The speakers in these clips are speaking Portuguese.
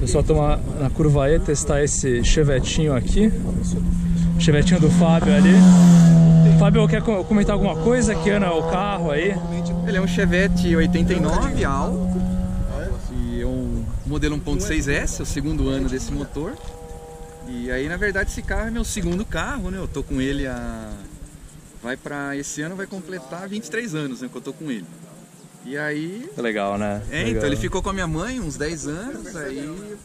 Pessoal toma na curva E testar esse chevetinho aqui. Chevetinho do Fábio ali. Fábio, quer comentar alguma coisa? Que ano é o carro aí? Ele é um Chevette 89 alto. E é um modelo 1.6S, é o segundo ano desse motor. E aí, na verdade, esse carro é meu segundo carro, né? Eu tô com ele há... Vai para esse ano vai completar 23 anos, né, que eu tô com ele. E aí... Legal, né? É, Legal. então ele ficou com a minha mãe uns 10 anos, aí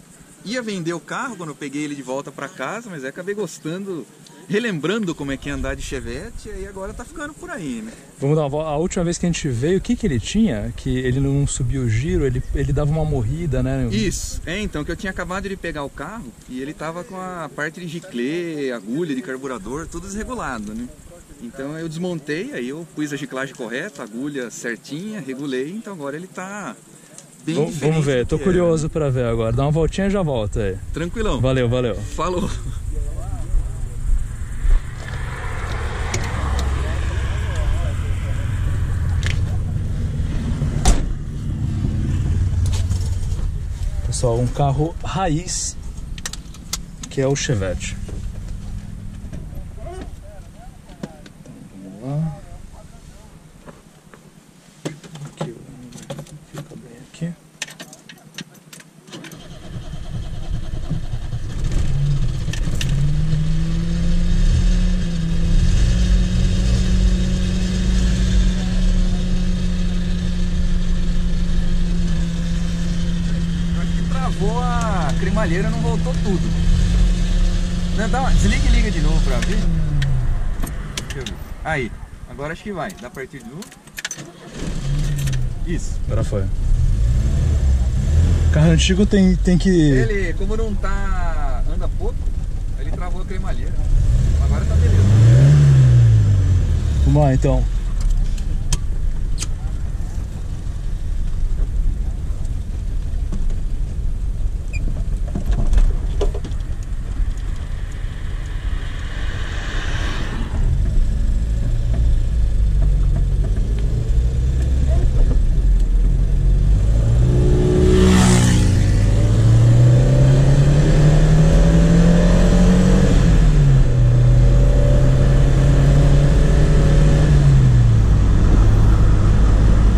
ia vender o carro quando eu peguei ele de volta para casa, mas aí acabei gostando, relembrando como é que é andar de Chevette, e aí agora tá ficando por aí, né? Vamos dar uma volta. A última vez que a gente veio, o que, que ele tinha? Que ele não subiu o giro, ele, ele dava uma morrida, né? Isso, é então que eu tinha acabado de pegar o carro e ele tava com a parte de giclê, agulha de carburador, tudo desregulado, né? Então eu desmontei, aí eu pus a giclagem correta, agulha certinha, regulei, então agora ele tá bem Vamos, ver, que curioso pra ver agora. Dá uma voltinha e já volta aí. Tranquilão. Valeu, valeu. Falou. Pessoal, um carro raiz que é o Chevette. Vamos lá. Aqui, fica bem aqui. Acho que travou a cremalheira, não voltou tudo. Não, dá uma- desliga e liga de novo pra ver. Deixa eu ver. Aí, agora acho que vai. Dá partir de novo. Isso. Agora foi. Carro antigo tem, tem que. Ele, como não tá. anda pouco, ele travou a cremalheira. Agora tá beleza. Vamos lá então.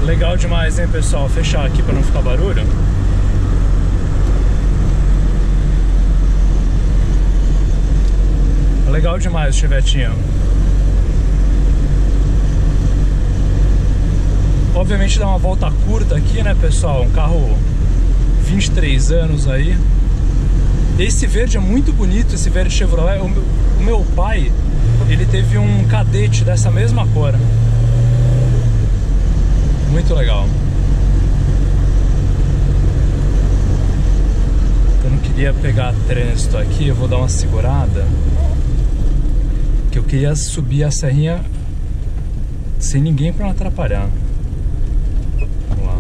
Legal demais, pessoal? Fechar aqui para não ficar barulho. Legal demais o chevetinho. Obviamente dá uma volta curta aqui, né, pessoal? Um carro 23 anos aí. Esse verde é muito bonito, esse verde Chevrolet. O meu, o meu pai, ele teve um cadete dessa mesma cor. Muito legal. Eu não queria pegar trânsito aqui, eu vou dar uma segurada. Que eu queria subir a serrinha sem ninguém para não atrapalhar. Vamos lá.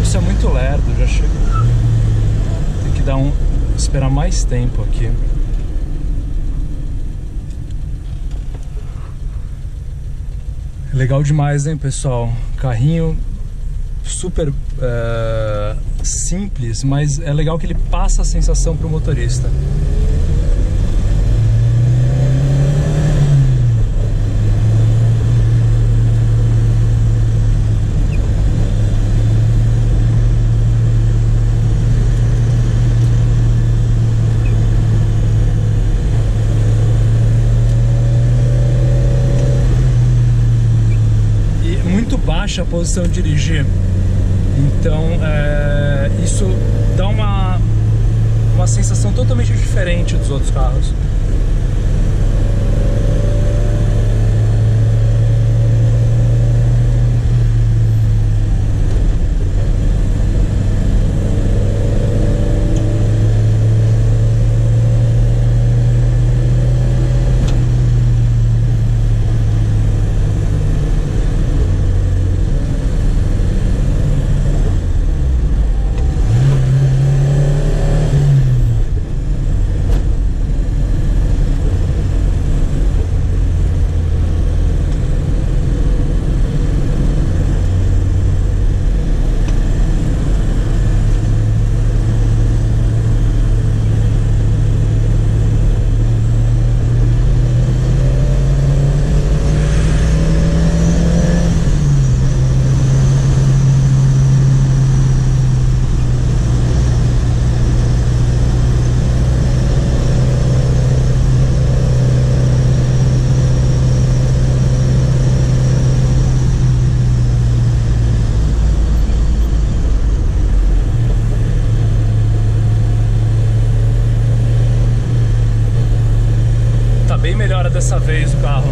Isso é muito lerdo, já chega. Tem que dar um. Esperar mais tempo aqui. Legal demais, hein, pessoal? Carrinho super eh, simples, mas é legal que ele passa a sensação pro motorista. e muito baixa a posição de dirigir. Então é, isso dá uma, uma sensação totalmente diferente dos outros carros. Vez o carro.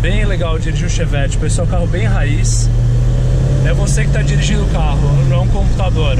Bem legal dirigir o Chevette, pessoal, carro bem raiz. É você que está dirigindo o carro, não é um computador.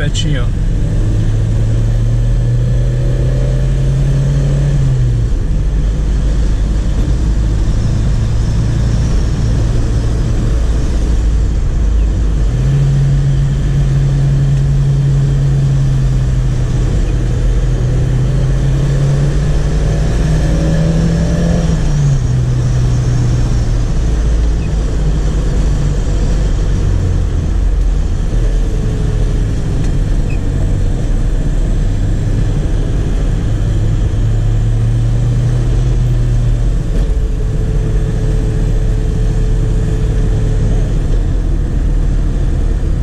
pivetinho.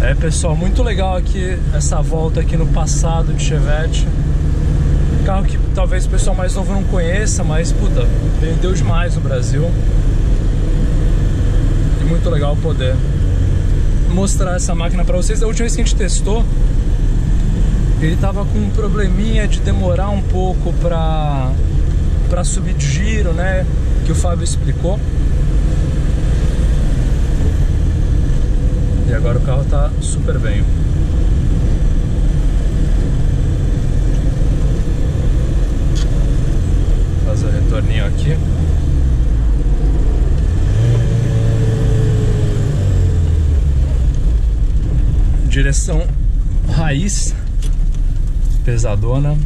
Chevetinho. pessoal, muito legal aqui essa volta aqui no passado de Chevette. Carro que talvez o pessoal mais novo não conheça, mas puta, vendeu demais no Brasil. E muito legal poder mostrar essa máquina para vocês. Da última vez que a gente testou, ele tava com um probleminha de demorar um pouco para para subir de giro, né? Que o Fábio explicou. Agora o carro está super bem. Fazer o retorninho aqui. Direção raiz, pesadona.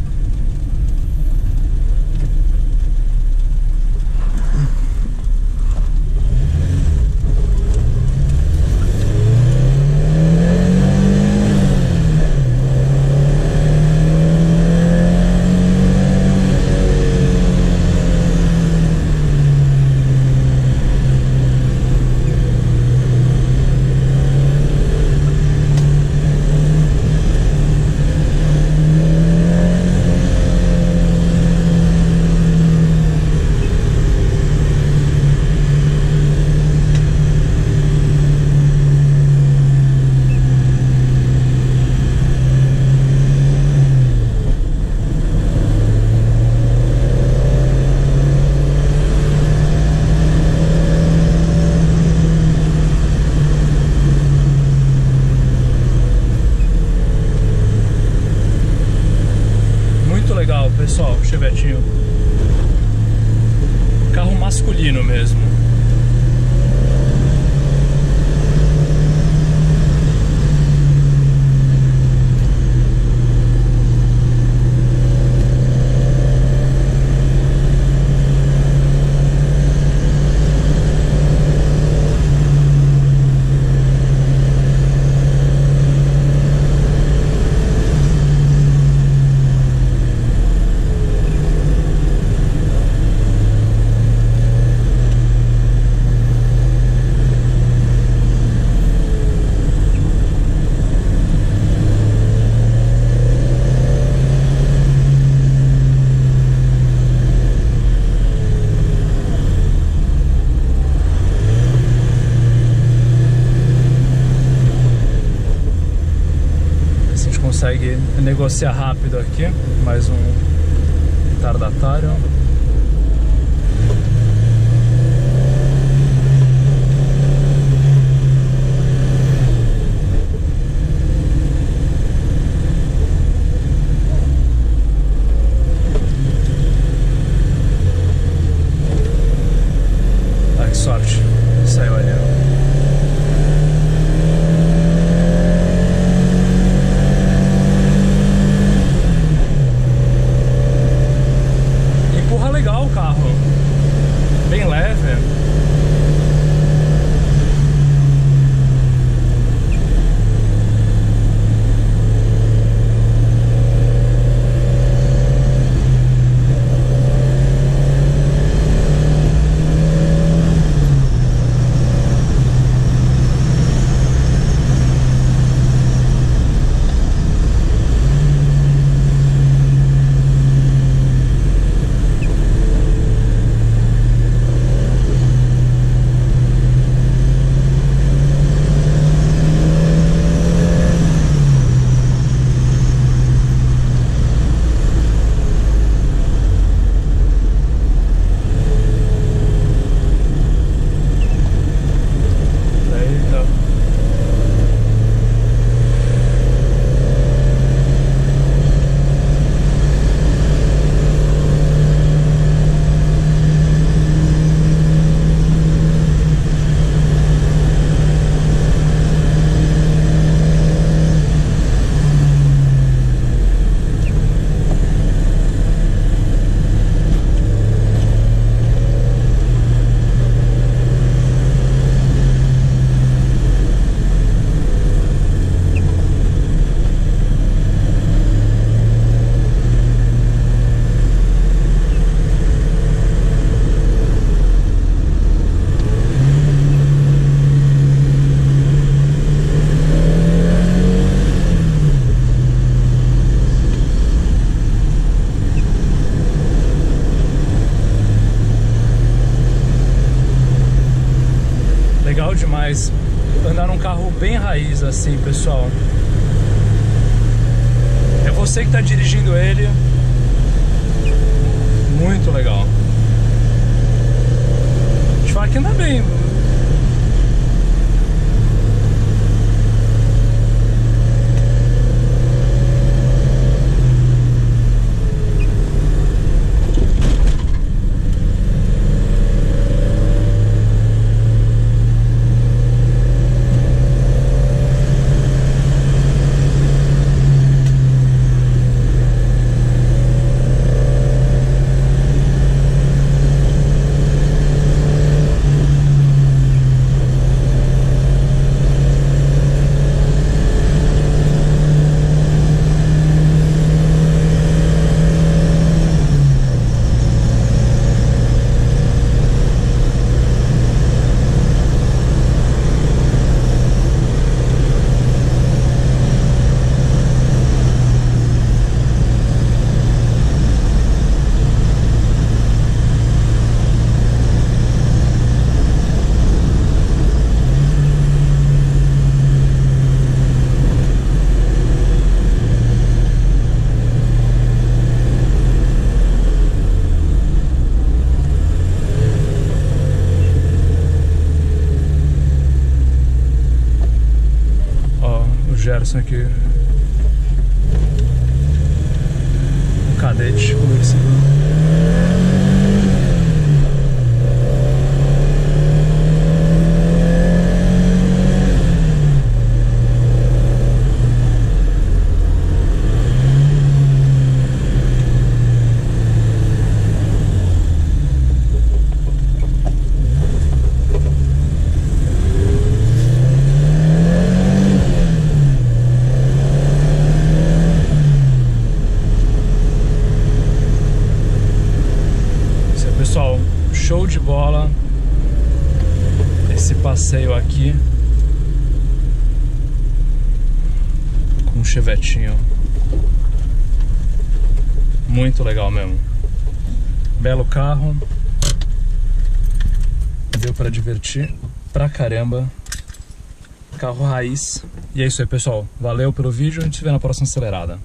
Negociar rápido aqui. Mais um retardatário. Raiz assim, pessoal. É você que está dirigindo ele. Muito legal. Deixa eu falar que anda bem. Gerson aqui. O cadete conversando. Isso aí, pessoal, show de bola esse passeio aqui com um chevetinho. Muito legal mesmo. Belo carro. Deu para divertir pra caramba. Carro raiz. E é isso aí, pessoal. Valeu pelo vídeo. A gente se vê na próxima acelerada.